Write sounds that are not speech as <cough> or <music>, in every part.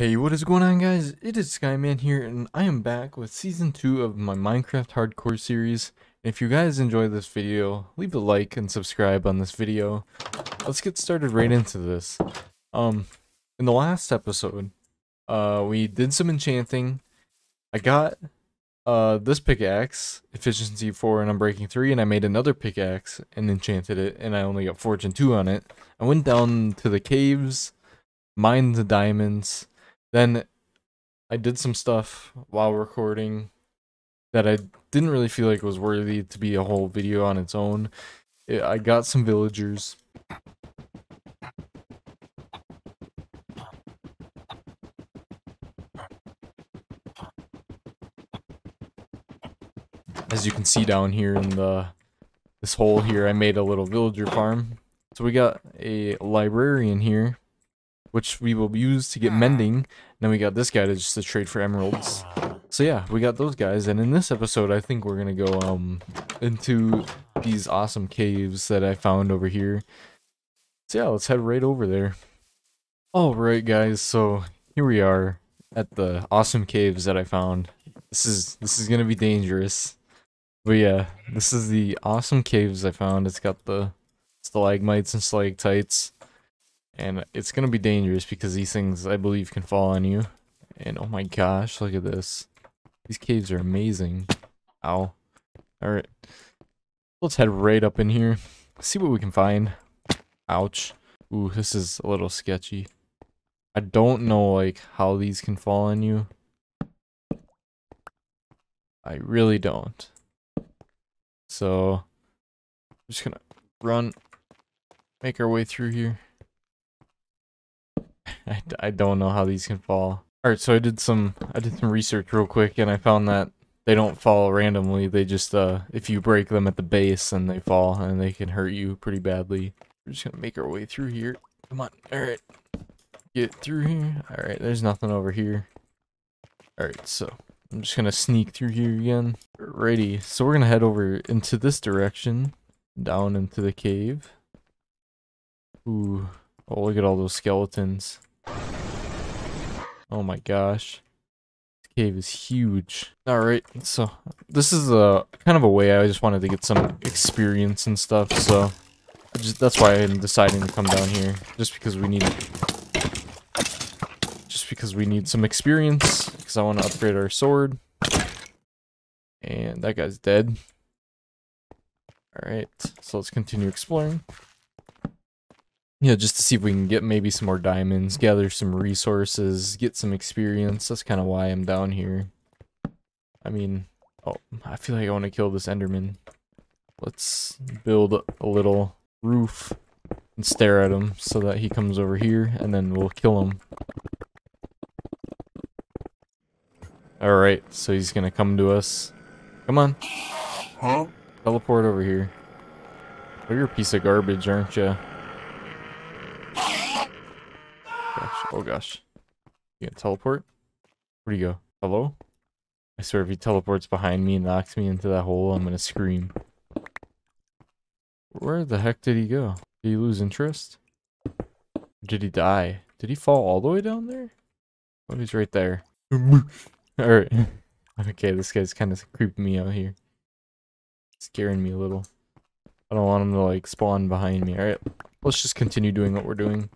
Hey, what is going on guys? It is Skyman here and I am back with season 2 of my Minecraft Hardcore series. If you guys enjoy this video, leave a like and subscribe on this video. Let's get started right into this. Um, in the last episode, uh, we did some enchanting. I got, uh, this pickaxe, efficiency 4 and unbreaking 3, and I made another pickaxe and enchanted it, and I only got fortune 2 on it. I went down to the caves, mined the diamonds, then I did some stuff while recording that I didn't really feel like was worthy to be a whole video on its own. I got some villagers. As you can see down here in the this hole here, I made a little villager farm. So we got a librarian here which we will use to get mending. then we got this guy to just to trade for emeralds. So yeah, we got those guys. And in this episode, I think we're gonna go um into these awesome caves that I found over here. So yeah, let's head right over there. Alright guys, so here we are at the awesome caves that I found. This is this is gonna be dangerous. But yeah, this is the awesome caves I found. It's got the stalagmites and stalactites. And it's going to be dangerous because these things, I believe, can fall on you. And oh my gosh, look at this. These caves are amazing. Ow. Alright. Let's head right up in here. See what we can find. Ouch. Ooh, this is a little sketchy. I don't know, like, how these can fall on you. I really don't. So, I'm just gonna run, make our way through here. I, I don't know how these can fall. Alright, so I did some I did some research real quick and I found that they don't fall randomly. They just uh if you break them at the base then they fall and they can hurt you pretty badly. We're just gonna make our way through here. Come on. Alright. Get through here. Alright, there's nothing over here. Alright, so I'm just gonna sneak through here again. Ready. So we're gonna head over into this direction. Down into the cave. Ooh. Oh, look at all those skeletons. Oh my gosh. This cave is huge. Alright, so this is a kind of a way I just wanted to get some experience and stuff, so just, that's why I'm deciding to come down here. Just because we need just because we need some experience, because I want to upgrade our sword. And that guy's dead. Alright, so let's continue exploring. Yeah, just to see if we can get maybe some more diamonds, gather some resources, get some experience. That's kind of why I'm down here. I mean, oh, I feel like I want to kill this Enderman. Let's build a little roof and stare at him so that he comes over here and then we'll kill him. Alright, so he's gonna come to us. Come on. Huh? Teleport over here. Oh, you're a piece of garbage, aren't you? Oh gosh. You gonna teleport? Where'd he go? Hello? I swear if he teleports behind me and knocks me into that hole, I'm gonna scream. Where the heck did he go? Did he lose interest? did he die? Did he fall all the way down there? Oh, he's right there. <laughs> Alright. <laughs> Okay, this guy's kind of creeping me out here. Scaring me a little. I don't want him to, like, spawn behind me. Alright, let's just continue doing what we're doing.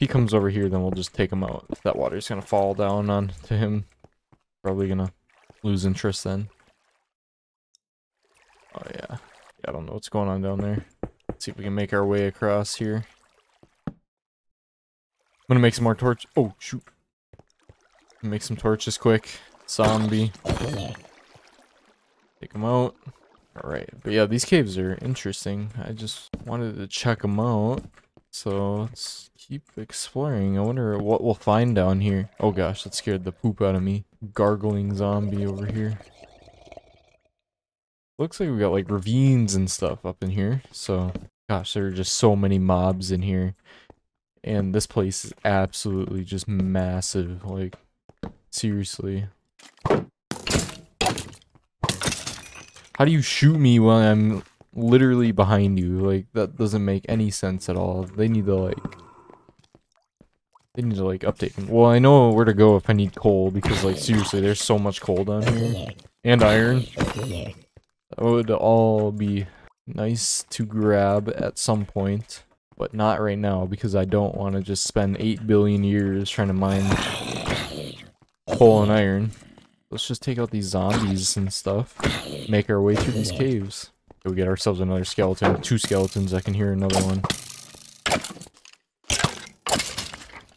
He comes over here, then we'll just take him out. That water's gonna fall down on to him. Probably gonna lose interest then. Oh yeah. yeah. I don't know what's going on down there. Let's see if we can make our way across here. I'm gonna make some more torch. Oh shoot. Make some torches quick. Zombie. Take him out. Alright, but yeah, these caves are interesting. I just wanted to check them out. So let's keep exploring. I wonder what we'll find down here. Oh gosh, that scared the poop out of me. Gargling zombie over here. Looks like we got like ravines and stuff up in here. So, gosh, there are just so many mobs in here. And this place is absolutely just massive. Like, seriously. How do you shoot me when I'm literally behind you. Like, that doesn't make any sense at all. They need to, like... They need to like update them. Well, I know where to go if I need coal because like seriously, there's so much coal down here and iron. That would all be nice to grab at some point, but not right now because I don't want to just spend 8 billion years trying to mine coal and iron. Let's just take out these zombies and stuff. Make our way through these caves. We get ourselves another skeleton. Two skeletons. I can hear another one.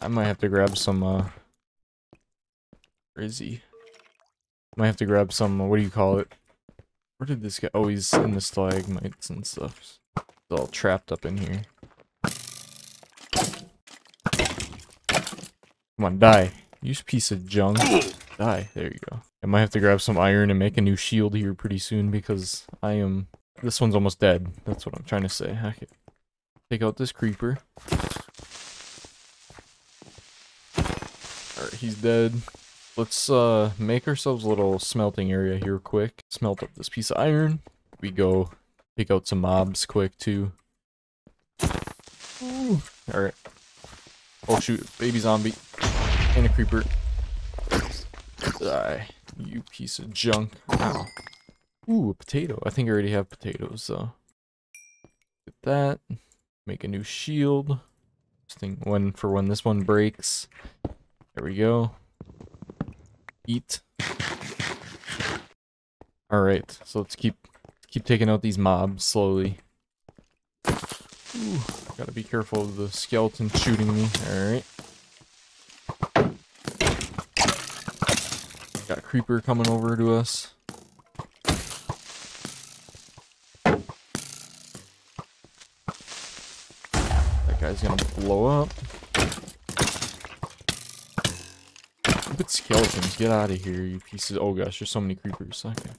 I might have to grab some, uh... Where is he? Might have to grab some, uh, what do you call it? Where did this guy? Oh, he's in the stalagmites and stuff. He's all trapped up in here. Come on, die. You piece of junk. Die. There you go. I might have to grab some iron and make a new shield here pretty soon because I am... This one's almost dead. That's what I'm trying to say. Okay. Take out this creeper. Alright, he's dead. Let's uh make ourselves a little smelting area here quick. Smelt up this piece of iron. We go pick out some mobs quick too. Alright. Oh shoot, baby zombie. And a creeper. Die. You piece of junk. Ow. Ooh, a potato. I think I already have potatoes, so. Get that. Make a new shield. This thing when for when this one breaks. There we go. Eat. Alright, so let's keep keep taking out these mobs slowly. Ooh, gotta be careful of the skeleton shooting me. Alright. Got creeper coming over to us. Guy's gonna blow up. Stupid skeletons, get out of here, you pieces. Oh gosh, there's so many creepers. Okay.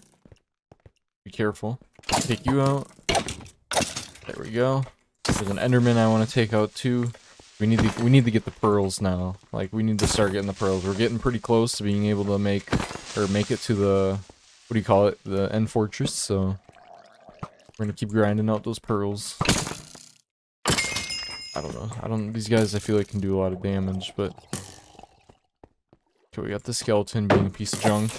Be careful. Take you out. There we go. There's an Enderman I want to take out too. We need to we need to get the pearls now. Like we need to start getting the pearls. We're getting pretty close to being able to make or make it to the what do you call it? The end fortress. So we're gonna keep grinding out those pearls. I don't know. I don't. These guys I feel like can do a lot of damage, but okay. We got the skeleton being a piece of junk.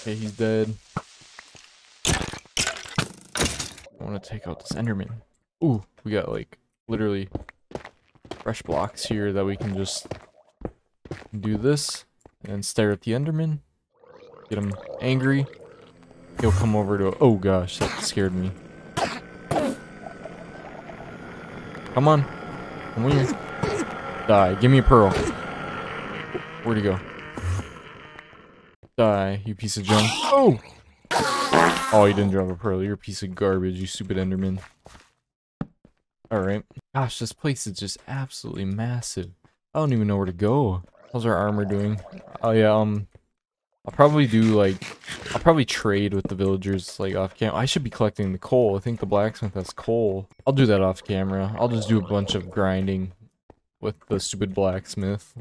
Okay, he's dead. I want to take out this Enderman. Ooh, we got like literally fresh blocks here that we can just do this and stare at the Enderman. Get him angry. He'll come over to. Oh gosh, that scared me. Come on, come here. Die. Give me a pearl. Where'd he go? Die, you piece of junk. Oh! Oh, you didn't drop a pearl. You're a piece of garbage, you stupid Enderman. Alright. Gosh, this place is just absolutely massive. I don't even know where to go. How's our armor doing? Oh yeah, um... I'll probably do, like... I'll probably trade with the villagers, like, off camera. I should be collecting the coal. I think the blacksmith has coal. I'll do that off camera. I'll just do a bunch of grinding with the stupid blacksmith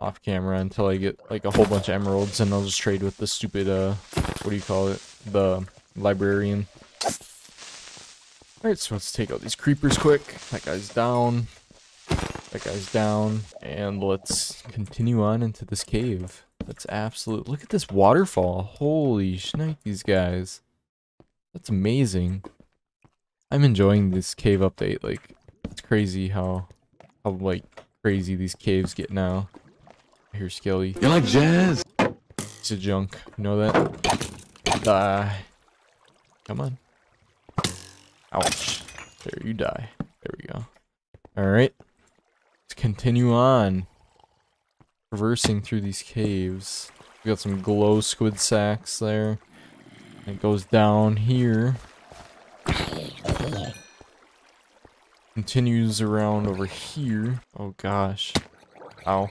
off camera until I get, like, a whole bunch of emeralds, and I'll just trade with the stupid, uh... What do you call it? The librarian. Alright, so let's take out these creepers quick. That guy's down. That guy's down. And let's continue on into this cave. That's absolute. Look at this waterfall. Holy shnipe, these guys. That's amazing. I'm enjoying this cave update. Like, it's crazy how, how like, crazy these caves get now. I hear Skelly. You like jazz? It's a junk. You know that? Die. Come on. Ouch. There, you die. There we go. Alright. Let's continue on. Traversing through these caves. We got some glow squid sacks there. It goes down here. Continues around over here. Oh gosh. Ow.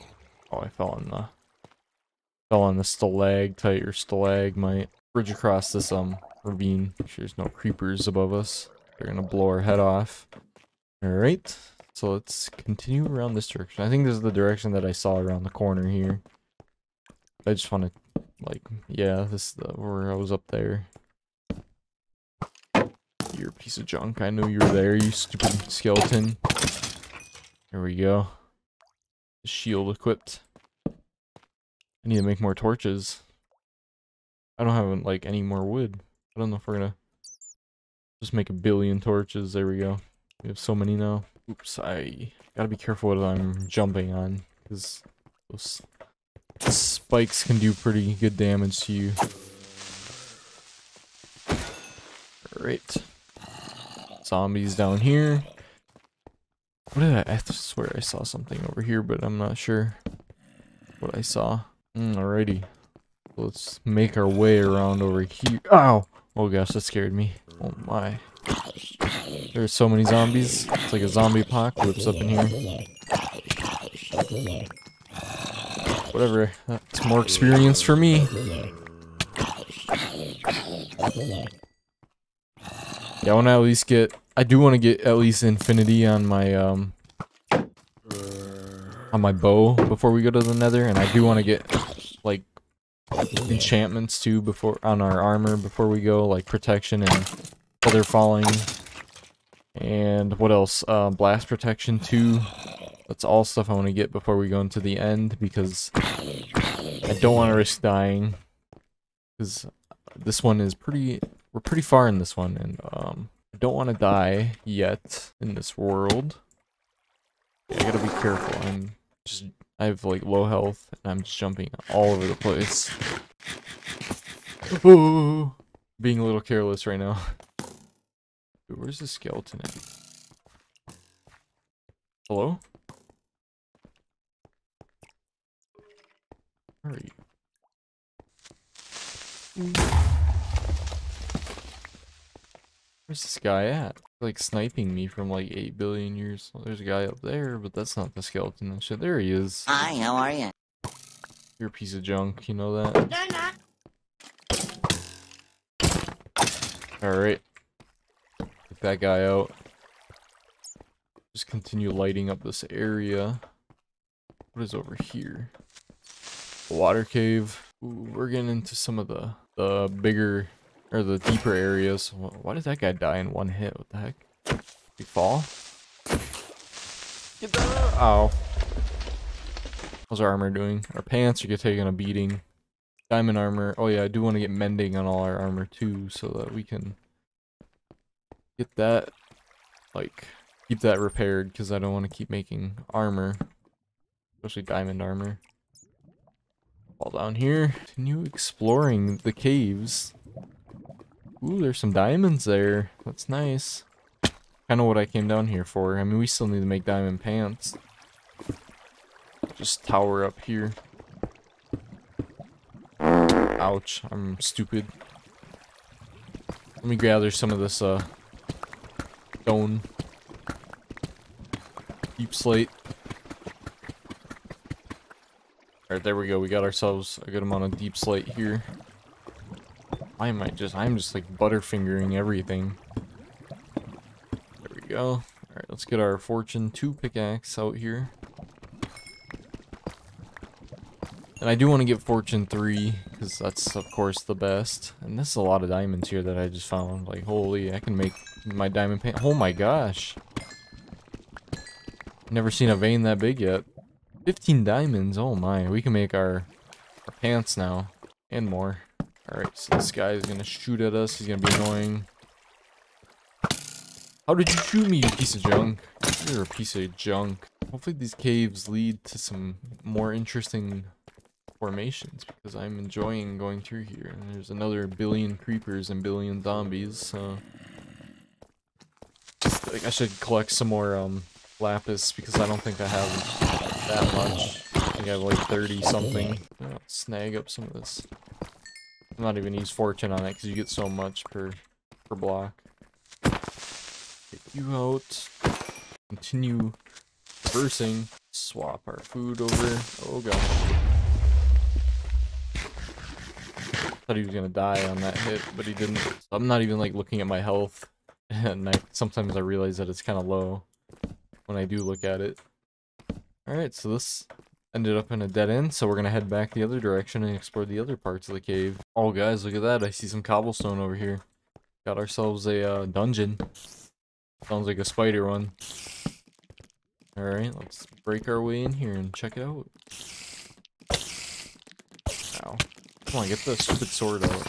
Oh, I fell on the fell on the stalactite or stalagmite. Bridge across this um ravine. Make sure there's no creepers above us. They're gonna blow our head off. Alright. So let's continue around this direction. I think this is the direction that I saw around the corner here. I just want to, like, yeah, this is the, where I was up there. You're a piece of junk. I knew you were there, you stupid skeleton. There we go. Shield equipped. I need to make more torches. I don't have like any more wood. I don't know if we're gonna just make a billion torches. There we go. We have so many now. Oops, I gotta be careful what I'm jumping on because those spikes can do pretty good damage to you. Alright. Zombies down here. What did I, I swear I saw something over here, but I'm not sure what I saw. Mm, alrighty. Let's make our way around over here. Ow! Oh gosh, that scared me. Oh my. There's so many zombies. It's like a zombie apocalypse up in here. Whatever. That's more experience for me. Yeah, I want to at least get... I do want to get at least infinity on my, um... On my bow before we go to the nether. And I do want to get, like, enchantments too before on our armor before we go. Like, protection and feather falling. And what else? Uh, blast protection too. That's all stuff I want to get before we go into the end because I don't want to risk dying. Because this one is pretty we're pretty far in this one, and um, I don't want to die yet in this world. Yeah, I gotta be careful. I'm just, I have like low health, and I'm just jumping all over the place. Ooh, being a little careless right now. <laughs> Dude, where's the skeleton at? Hello? Where are you? Where's this guy at? Like sniping me from like 8 billion years. Well, there's a guy up there, but that's not the skeleton and shit. There he is. Hi, how are you? You're a piece of junk, you know that? Alright. That guy out. Just continue lighting up this area. What is over here? water cave. Ooh, we're getting into some of the, the bigger or the deeper areas. Why did that guy die in one hit? What the heck? Did he fall? Get that! Ow. How's our armor doing? Our pants are taking a beating. Diamond armor. Oh yeah, I do want to get mending on all our armor too, so that we can get that, like, keep that repaired, because I don't want to keep making armor. Especially diamond armor. Fall down here. Continue exploring the caves. Ooh, there's some diamonds there. That's nice. Kind of what I came down here for. I mean, we still need to make diamond pants. Just tower up here. Ouch, I'm stupid. Let me gather some of this, uh, stone. Deep slate. Alright, there we go. We got ourselves a good amount of deep slate here. I might just, I'm just like butterfingering everything. There we go. Alright, let's get our Fortune 2 pickaxe out here. And I do want to get Fortune 3, because that's, of course, the best. And this is a lot of diamonds here that I just found. Like, holy, I can make my diamond paint. Oh my gosh. Never seen a vein that big yet. 15 diamonds, oh my. We can make our, our pants now. And more. Alright, so this guy is gonna shoot at us. He's gonna be annoying. How did you shoot me, you piece of junk? You're a piece of junk. Hopefully these caves lead to some more interesting formations because I'm enjoying going through here. And there's another billion creepers and billion zombies, so... I should collect some more um, lapis because I don't think I have that much. I think I have like 30 something. I'll snag up some of this. I'm not even use fortune on it because you get so much per per block. Get you out. Continue reversing. Swap our food over. Oh god. Thought he was gonna die on that hit, but he didn't. I'm not even like looking at my health. And I, sometimes I realize that it's kind of low when I do look at it. Alright, so this ended up in a dead end, so we're gonna head back the other direction and explore the other parts of the cave. Oh guys, look at that, I see some cobblestone over here. Got ourselves a uh, dungeon. Sounds like a spider one. Alright, let's break our way in here and check it out. Ow. Come on, get the stupid sword out.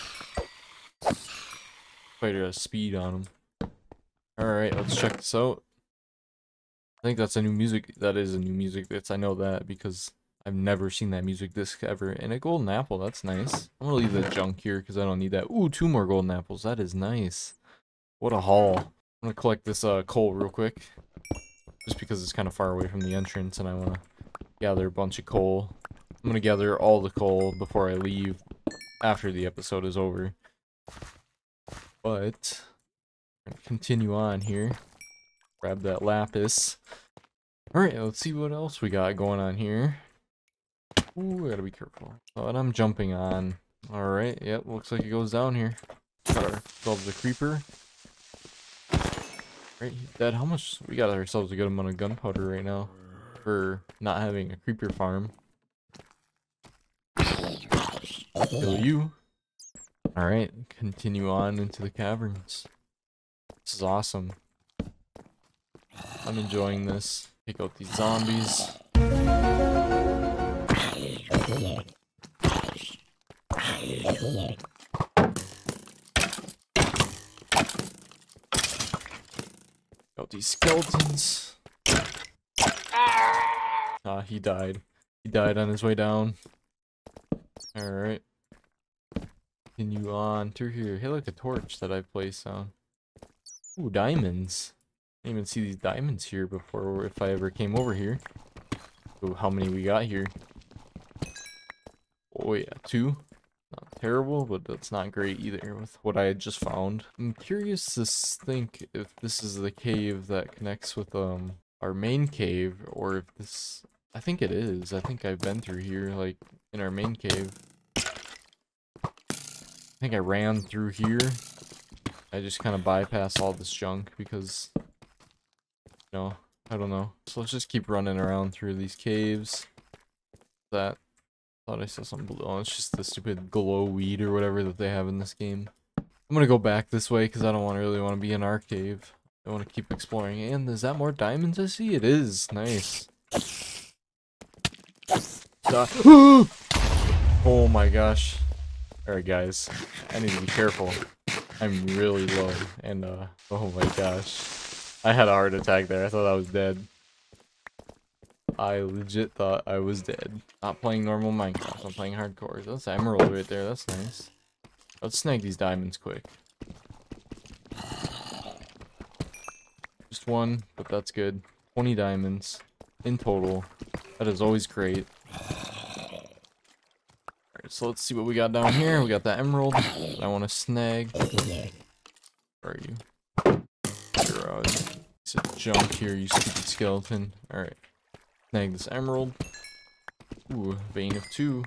Fighter has speed on him. Alright, let's check this out. I think that's a new music. That is a new music bits. I know that because I've never seen that music disc ever. And a golden apple, that's nice. I'm gonna leave the junk here because I don't need that. Ooh, two more golden apples. That is nice. What a haul. I'm gonna collect this uh, coal real quick. Just because it's kind of far away from the entrance and I want to gather a bunch of coal. I'm gonna gather all the coal before I leave after the episode is over. But, continue on here. Grab that lapis. Alright, let's see what else we got going on here. Ooh, gotta be careful. Oh, and I'm jumping on. Alright, yep, looks like it goes down here. Got ourselves a creeper. Right, dead. How much? We got ourselves a good amount of gunpowder right now. For not having a creeper farm. Kill you. Alright, continue on into the caverns. This is awesome. I'm enjoying this. Take out these zombies. Got these skeletons. Ah, he died. He died on his way down. Alright. Continue on through here. Hey, look, a torch that I placed on. Ooh, diamonds. I didn't even see these diamonds here before if I ever came over here. Ooh, how many we got here? Oh yeah, two. Not terrible, but that's not great either with what I had just found. I'm curious to think if this is the cave that connects with um our main cave, or if this... I think it is. I think I've been through here, like, in our main cave. I think I ran through here. I just kind of bypass all this junk because, you know, I don't know. So let's just keep running around through these caves. That thought I saw something blue. Oh, it's just the stupid glow weed or whatever that they have in this game. I'm gonna go back this way because I don't want really want to be in our cave. I want to keep exploring. And is that more diamonds I see? It is. Nice. <gasps> oh my gosh. Alright guys, I need to be careful. I'm really low, and uh, oh my gosh. I had a heart attack there, I thought I was dead. I legit thought I was dead. Not playing normal Minecraft, I'm playing hardcore. That's emerald right there, that's nice. Let's snag these diamonds quick. Just one, but that's good. 20 diamonds in total. That is always great so let's see what we got down here. We got that emerald I want to snag. Where are you? You're uh, junk here, you stupid skeleton. Alright. Snag this emerald. Ooh, vein of two.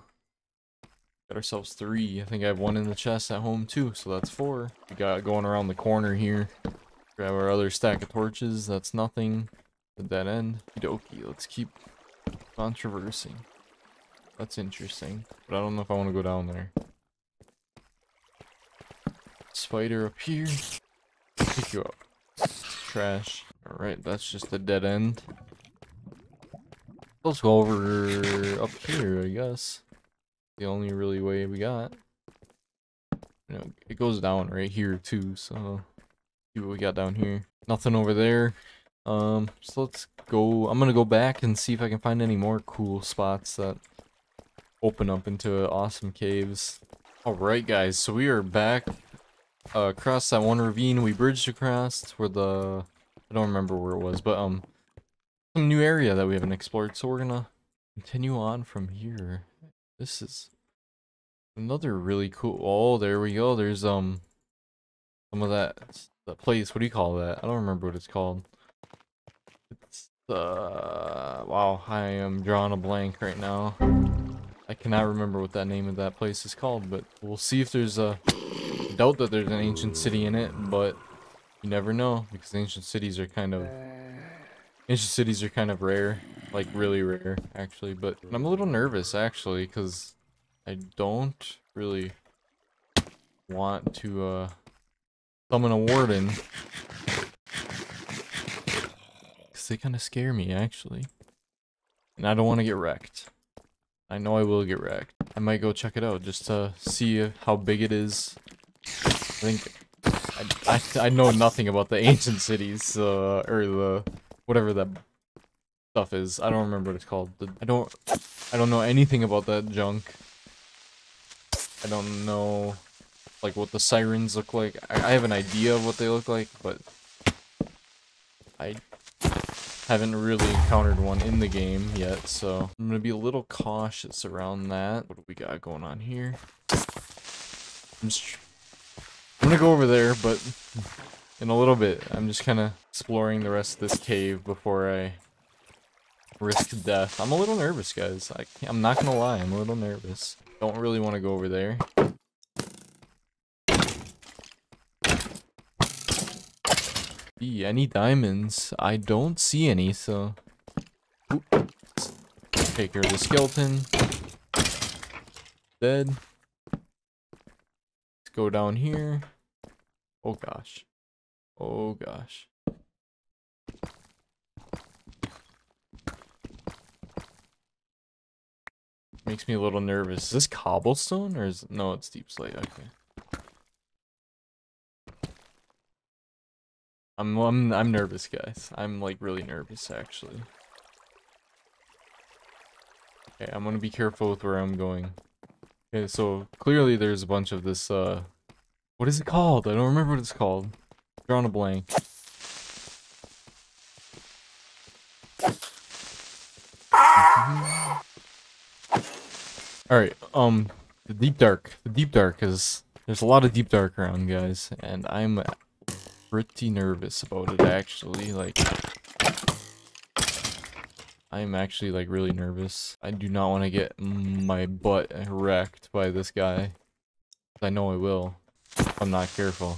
Got ourselves three. I think I have one in the chest at home too, so that's four. We got going around the corner here. Grab our other stack of torches. That's nothing. The dead end. Okie let's keep on traversing. That's interesting. But I don't know if I want to go down there. Spider up here. Pick you up. Trash. Alright, that's just a dead end. Let's go over up here, I guess. The only really way we got. You know, it goes down right here too, so see what we got down here. Nothing over there. Um, so let's go. I'm gonna go back and see if I can find any more cool spots that open up into awesome caves. Alright guys, so we are back uh, across that one ravine we bridged across where the... I don't remember where it was, but um, some new area that we haven't explored, so we're gonna continue on from here. This is another really cool... Oh, there we go, there's um, some of that, that place, what do you call that? I don't remember what it's called. It's, uh, wow, I am drawing a blank right now. I cannot remember what that name of that place is called, but we'll see if there's a... Doubt that there's an ancient city in it, but you never know, because ancient cities are kind of... Ancient cities are kind of rare, like really rare, actually, but I'm a little nervous, actually, because I don't really want to, uh, summon a warden. Because they kind of scare me, actually. And I don't want to get wrecked. I know I will get wrecked. I might go check it out just to see how big it is. I think... I, I, I know nothing about the <laughs> ancient cities, uh, or the... Whatever that stuff is. I don't remember what it's called. I don't... I don't know anything about that junk. I don't know like what the sirens look like. I, I have an idea of what they look like, but I haven't really encountered one in the game yet, so I'm gonna be a little cautious around that. What do we got going on here? I'm just I'm gonna go over there, but in a little bit. I'm just kind of exploring the rest of this cave before I risk death. I'm a little nervous, guys. I I'm not gonna lie, I'm a little nervous. Don't really want to go over there. Be any diamonds. I don't see any, so... Take care of the skeleton. Dead. Let's go down here. Oh gosh. Oh gosh. Makes me a little nervous. Is this cobblestone or is no it's deep slate, okay. I'm I'm I'm nervous, guys. I'm like really nervous actually. Okay, I'm gonna be careful with where I'm going. Okay, so clearly there's a bunch of this uh what is it called? I don't remember what it's called. Drawing a blank. Alright, um the deep dark. The deep dark is there's a lot of deep dark around guys, and I'm pretty nervous about it actually like I'm actually like really nervous. I do not want to get my butt wrecked by this guy. I know I will if I'm not careful.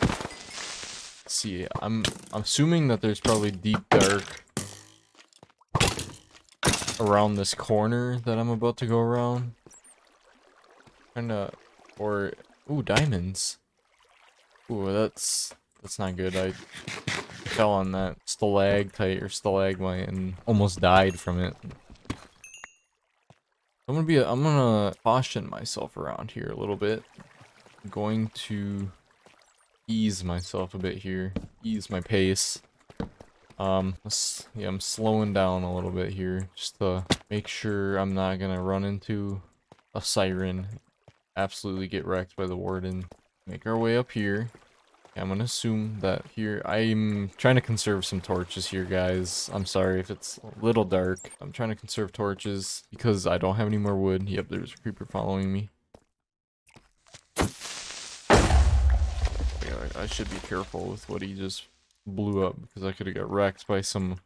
Let's see, I'm I'm assuming that there's probably deep dark around this corner that I'm about to go around. Kinda or ooh diamonds. Ooh, that's that's not good. I fell on that stalactite or stalagmite and almost died from it. I'm gonna be. A, I'm gonna caution myself around here a little bit. I'm going to ease myself a bit here, ease my pace. Um, yeah, I'm slowing down a little bit here just to make sure I'm not gonna run into a siren, absolutely get wrecked by the warden. Make our way up here. I'm gonna assume that here, I'm trying to conserve some torches here, guys. I'm sorry if it's a little dark. I'm trying to conserve torches because I don't have any more wood. Yep, there's a creeper following me. Yeah, I should be careful with what he just blew up because I could have got wrecked by some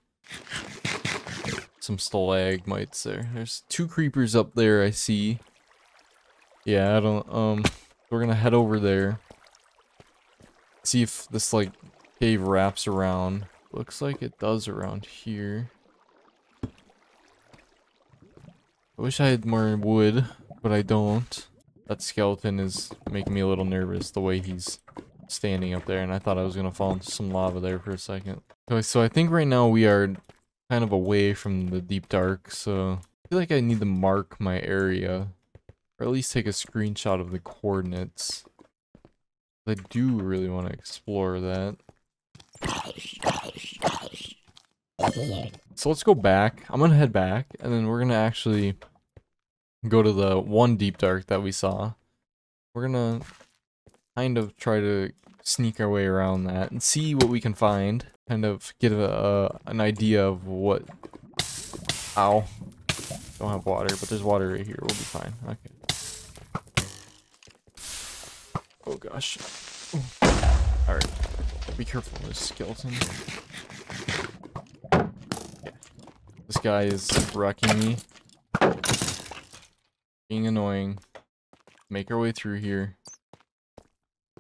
some stalagmites there. There's two creepers up there I see. Yeah, I don't um we're gonna head over there. See if this like cave wraps around. Looks like it does around here. I wish I had more wood, but I don't. That skeleton is making me a little nervous the way he's standing up there and I thought I was going to fall into some lava there for a second. Okay, so I think right now we are kind of away from the deep dark, so I feel like I need to mark my area or at least take a screenshot of the coordinates. I do really want to explore that. So let's go back. I'm going to head back and then we're going to actually go to the one deep dark that we saw. We're going to kind of try to sneak our way around that and see what we can find. Kind of get a, a an idea of what... Ow. Don't have water, but there's water right here. We'll be fine. Okay. Oh gosh. Alright. Be careful, there's skeleton. This guy is wrecking me. Being annoying. Make our way through here.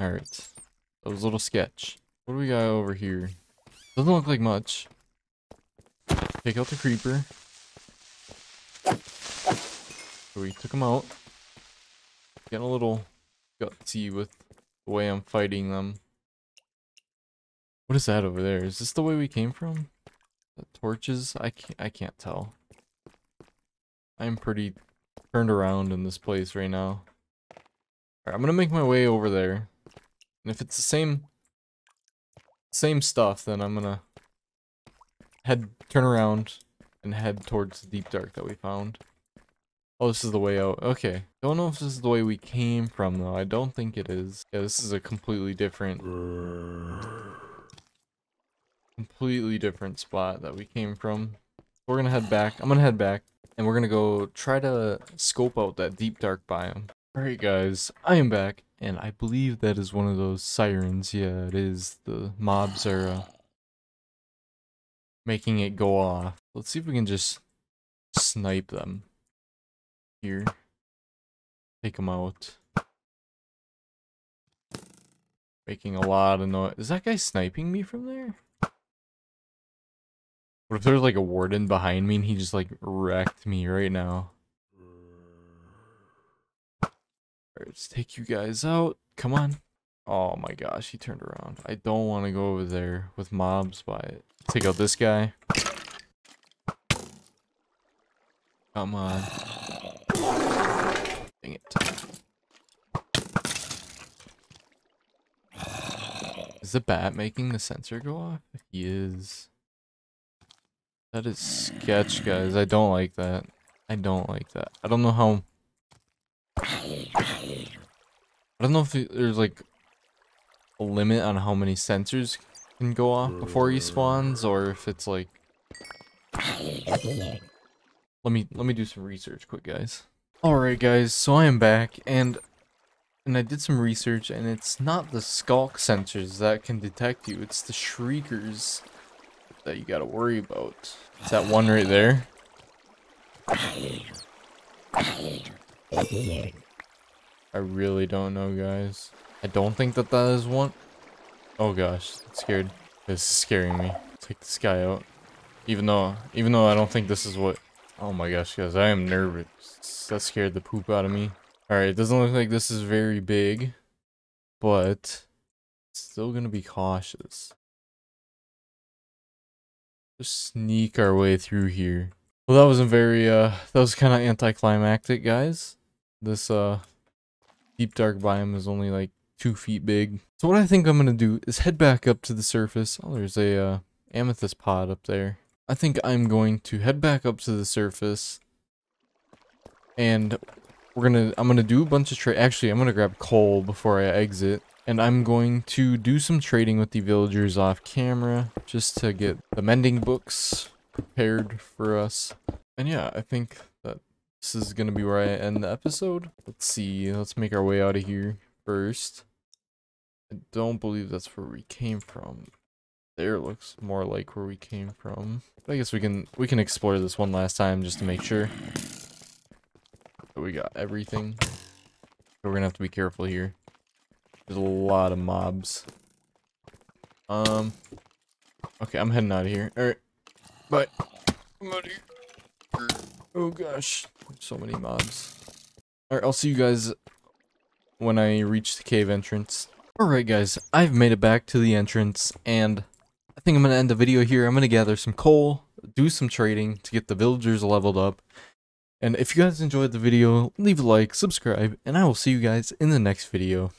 Alright. That was a little sketch. What do we got over here? Doesn't look like much. Take out the creeper. So we took him out. Getting a little gutsy with the way I'm fighting them. What is that over there? Is this the way we came from? The torches? I can't, I can't tell. I'm pretty turned around in this place right now. I'm gonna make my way over there. And if it's the same same stuff, then I'm gonna head turn around and head towards the deep dark that we found. Oh, this is the way out. Okay. Don't know if this is the way we came from, though. I don't think it is. Yeah, this is a completely different... Completely different spot that we came from. We're gonna head back. I'm gonna head back. And we're gonna go try to scope out that deep dark biome. Alright guys, I am back. And I believe that is one of those sirens. Yeah, it is. The mobs are... Uh, making it go off. Let's see if we can just snipe them here. Take them out. Making a lot of noise. Is that guy sniping me from there? What if there's like a warden behind me and he just like wrecked me right now? Alright, let's take you guys out. Come on. Oh my gosh, he turned around. I don't want to go over there with mobs by it. Take out this guy. Come on. Dang it. Is the bat making the sensor go off? He is. That is sketch, guys. I don't like that. I don't like that. I don't know how... I don't know if there's like a limit on how many sensors can go off before he spawns or if it's like let me let me do some research quick guys alright guys so i am back and and i did some research and it's not the sculk sensors that can detect you it's the shriekers that you gotta worry about. It's that one right there? I really don't know guys. I don't think that that is one. Oh gosh it's scared. This is scaring me. Take this guy out. Even though even though i don't think this is what Oh my gosh, guys, I am nervous. That scared the poop out of me. Alright, it doesn't look like this is very big, but still gonna be cautious. Just sneak our way through here. Well, that wasn't very, uh, that was kind of anticlimactic, guys. This, uh, deep dark biome is only like two feet big. So what I think I'm gonna do is head back up to the surface. Oh, there's a, uh, amethyst pod up there. I think I'm going to head back up to the surface and we're gonna I'm gonna do a bunch of trade actually I'm gonna grab coal before I exit. And I'm going to do some trading with the villagers off camera just to get the mending books prepared for us. And yeah I think that this is gonna be where I end the episode. Let's see let's make our way out of here first. I don't believe that's where we came from there looks more like where we came from. I guess we can we can explore this one last time just to make sure. that we got everything. But we're gonna have to be careful here. There's a lot of mobs. Um Okay, I'm heading out of here. Bye. I'm out of here. Oh gosh. So many mobs. Alright, I'll see you guys when I reach the cave entrance. Alright guys, I've made it back to the entrance and I think I'm going to end the video here. I'm going to gather some coal, do some trading to get the villagers leveled up. And if you guys enjoyed the video, leave a like, subscribe, and I will see you guys in the next video.